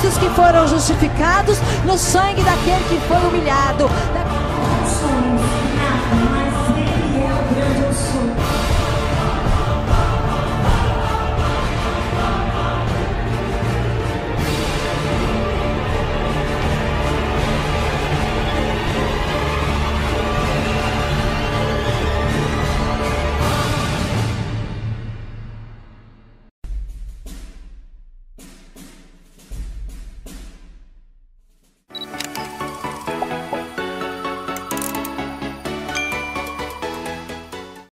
justos que foram justificados no sangue daquele que foi humilhado.